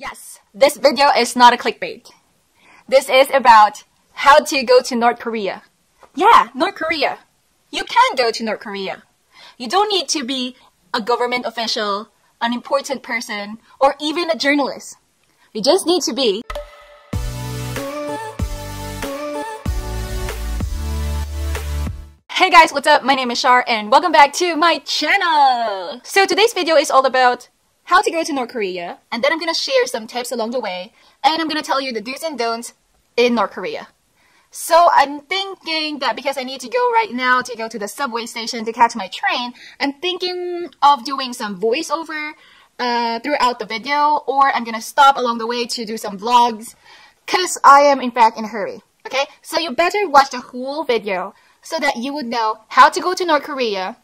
Yes, this video is not a clickbait. This is about how to go to North Korea. Yeah, North Korea. You can go to North Korea. You don't need to be a government official, an important person, or even a journalist. You just need to be Hey guys, what's up? My name is Char and welcome back to my channel! So today's video is all about how to go to North Korea and then I'm gonna share some tips along the way and I'm gonna tell you the do's and don'ts in North Korea. So I'm thinking that because I need to go right now to go to the subway station to catch my train, I'm thinking of doing some voiceover uh, throughout the video or I'm gonna stop along the way to do some vlogs because I am in fact in a hurry. Okay, so you better watch the whole video so that you would know how to go to North Korea,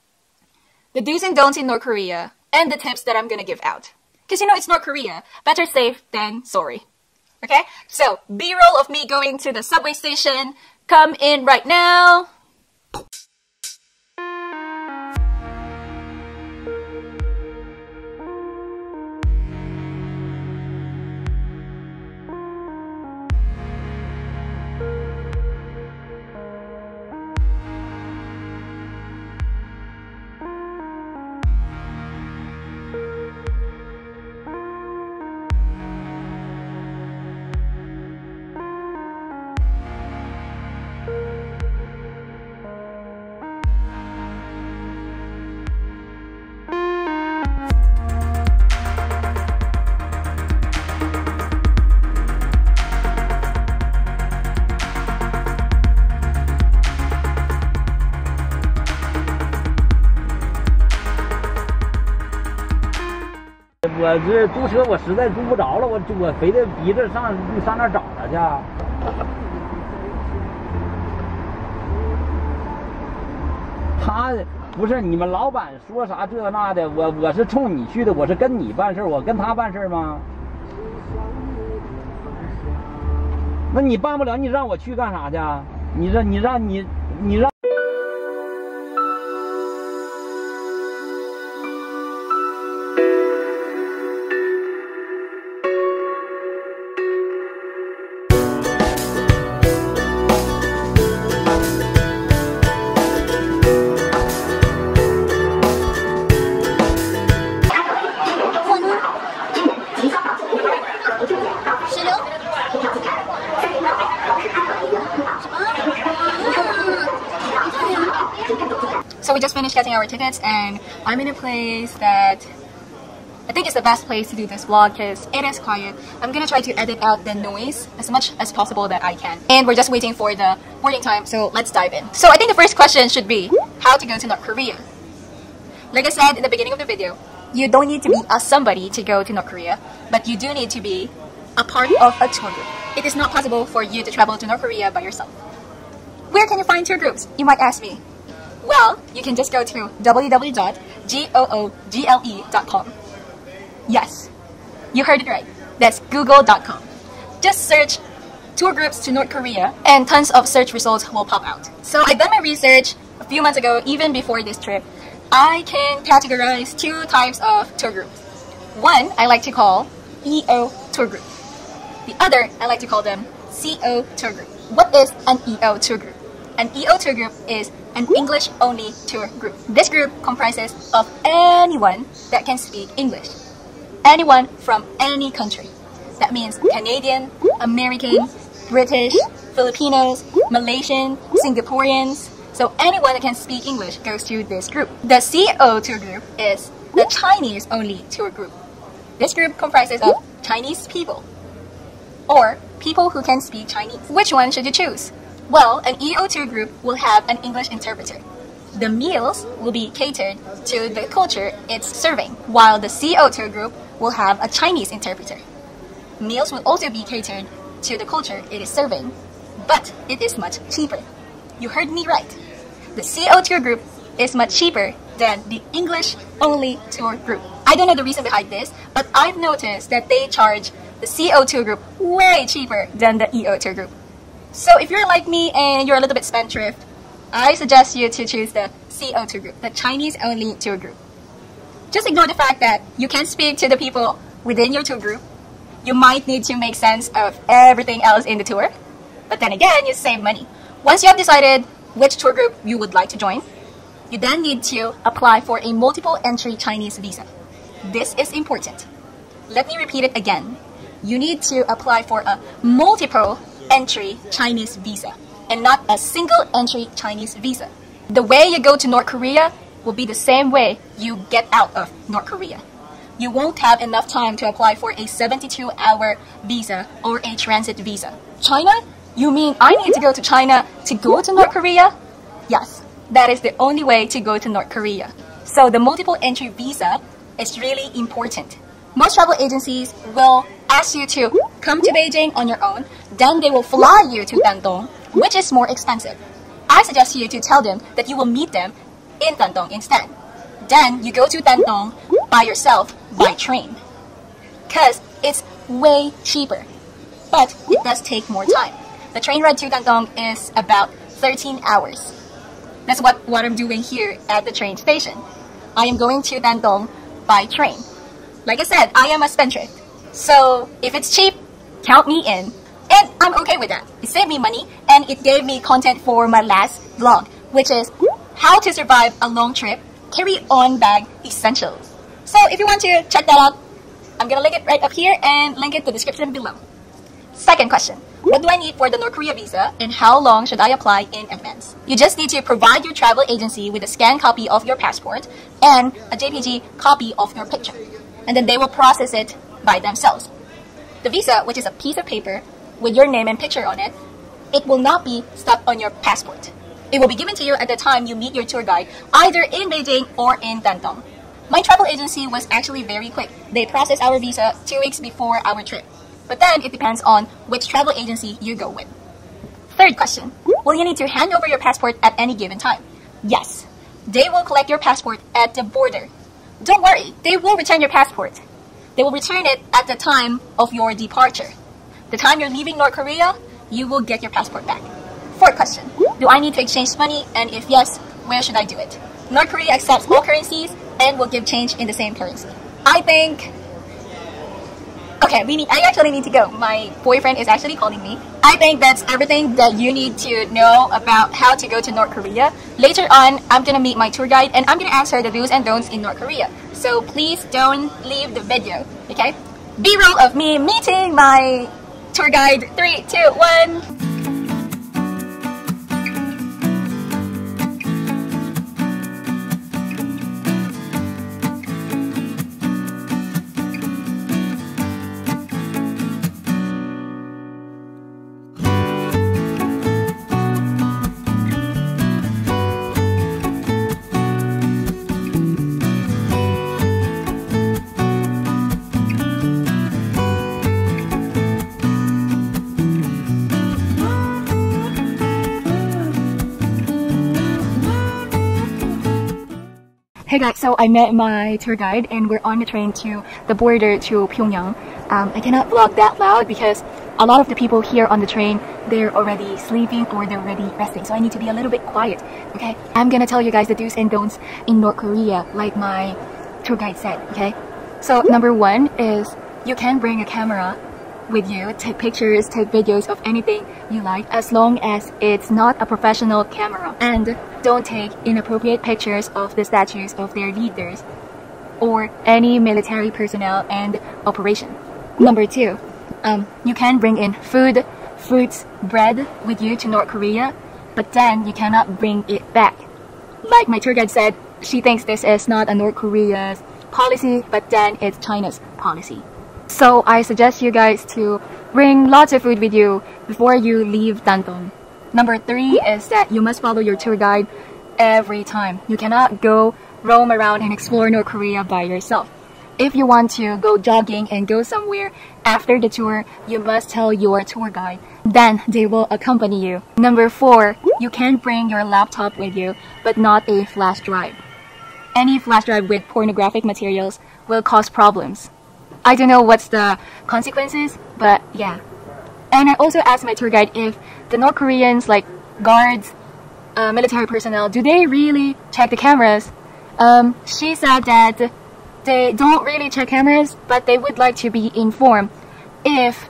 the do's and don'ts in North Korea, and the tips that I'm gonna give out. Because you know it's North Korea, better safe than sorry. Okay? So, B-roll of me going to the subway station. Come in right now. 我这租车我实在租不着了，我我非得逼着上上那找他去。他不是你们老板说啥这那的，我我是冲你去的，我是跟你办事我跟他办事吗？那你办不了，你让我去干啥去？你让你让你你让。Finished getting our tickets and I'm in a place that I think it's the best place to do this vlog because it is quiet. I'm gonna try to edit out the noise as much as possible that I can. And we're just waiting for the boarding time, so let's dive in. So I think the first question should be how to go to North Korea. Like I said in the beginning of the video, you don't need to be a somebody to go to North Korea, but you do need to be a part of a tour group. It is not possible for you to travel to North Korea by yourself. Where can you find tour groups? You might ask me. Well, you can just go to www.google.com. Yes, you heard it right. That's google.com. Just search tour groups to North Korea and tons of search results will pop out. So I done my research a few months ago, even before this trip. I can categorize two types of tour groups. One I like to call EO tour group. The other I like to call them CO tour group. What is an EO tour group? An EO tour group is an English only tour group. This group comprises of anyone that can speak English. Anyone from any country. That means Canadian, American, British, Filipinos, Malaysian, Singaporeans. So anyone that can speak English goes to this group. The CO tour group is the Chinese only tour group. This group comprises of Chinese people or people who can speak Chinese. Which one should you choose? Well, an EO tour group will have an English interpreter. The meals will be catered to the culture it's serving, while the CO tour group will have a Chinese interpreter. Meals will also be catered to the culture it is serving, but it is much cheaper. You heard me right. The CO tour group is much cheaper than the English only tour group. I don't know the reason behind this, but I've noticed that they charge the CO tour group way cheaper than the EO tour group. So if you're like me and you're a little bit spendthrift, I suggest you to choose the CO tour group, the Chinese only tour group. Just ignore the fact that you can speak to the people within your tour group you might need to make sense of everything else in the tour. But then again, you save money. Once you have decided which tour group you would like to join, you then need to apply for a multiple entry Chinese visa. This is important. Let me repeat it again. You need to apply for a multiple entry Chinese visa and not a single entry Chinese visa. The way you go to North Korea will be the same way you get out of North Korea. You won't have enough time to apply for a 72 hour visa or a transit visa. China? You mean I need to go to China to go to North Korea? Yes, that is the only way to go to North Korea. So the multiple entry visa is really important. Most travel agencies will ask you to come to Beijing on your own, then they will fly you to Dandong, which is more expensive. I suggest you to tell them that you will meet them in Dandong instead. Then you go to Dandong by yourself by train. Cause it's way cheaper. But it does take more time. The train ride to Dandong is about 13 hours. That's what, what I'm doing here at the train station. I am going to Dandong by train. Like I said, I am a spendthrift. So if it's cheap, count me in. And I'm okay with that. It saved me money and it gave me content for my last vlog, which is how to survive a long trip, carry on bag essentials. So if you want to check that out, I'm gonna link it right up here and link it in the description below. Second question. What do I need for the North Korea visa and how long should I apply in advance? You just need to provide your travel agency with a scanned copy of your passport and a JPG copy of your picture. And then they will process it by themselves. The visa, which is a piece of paper with your name and picture on it, it will not be stuck on your passport. It will be given to you at the time you meet your tour guide, either in Beijing or in Dandong. My travel agency was actually very quick. They processed our visa two weeks before our trip. But then it depends on which travel agency you go with. Third question. Will you need to hand over your passport at any given time? Yes. They will collect your passport at the border. Don't worry, they will return your passport. They will return it at the time of your departure. The time you're leaving North Korea, you will get your passport back. Fourth question. Do I need to exchange money? And if yes, where should I do it? North Korea accepts all currencies and will give change in the same currency. I think Okay, we need, I actually need to go. My boyfriend is actually calling me. I think that's everything that you need to know about how to go to North Korea. Later on, I'm gonna meet my tour guide and I'm gonna ask her the do's and don'ts in North Korea. So please don't leave the video, okay? B-roll of me meeting my tour guide. Three, two, one. Hey guys, so I met my tour guide and we're on the train to the border to Pyongyang. Um, I cannot vlog that loud because a lot of the people here on the train, they're already sleeping or they're already resting. So I need to be a little bit quiet, okay? I'm gonna tell you guys the do's and don'ts in North Korea like my tour guide said, okay? So number one is you can bring a camera with you, take pictures, take videos of anything you like as long as it's not a professional camera. And don't take inappropriate pictures of the statues of their leaders or any military personnel and operation. Number two, um, you can bring in food, fruits, bread with you to North Korea, but then you cannot bring it back. Like my tour guide said, she thinks this is not a North Korea's policy, but then it's China's policy. So I suggest you guys to bring lots of food with you before you leave Dandong. Number three is that you must follow your tour guide every time. You cannot go roam around and explore North Korea by yourself. If you want to go jogging and go somewhere after the tour, you must tell your tour guide. Then they will accompany you. Number four, you can bring your laptop with you, but not a flash drive. Any flash drive with pornographic materials will cause problems. I don't know what's the consequences, but yeah. And I also asked my tour guide if the North Koreans, like guards, uh, military personnel, do they really check the cameras? Um, she said that they don't really check cameras, but they would like to be informed if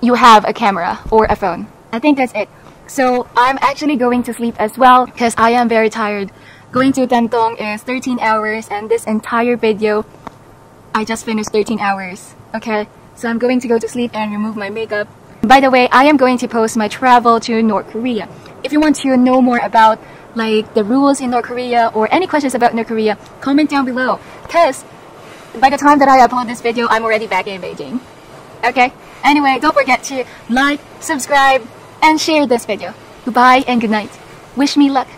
you have a camera or a phone. I think that's it. So I'm actually going to sleep as well because I am very tired. Going to Dandong is 13 hours and this entire video I just finished 13 hours. Okay, so I'm going to go to sleep and remove my makeup. By the way, I am going to post my travel to North Korea. If you want to know more about like the rules in North Korea or any questions about North Korea, comment down below. Cause by the time that I upload this video, I'm already back in Beijing. Okay? Anyway, don't forget to like, subscribe, and share this video. Goodbye and good night. Wish me luck.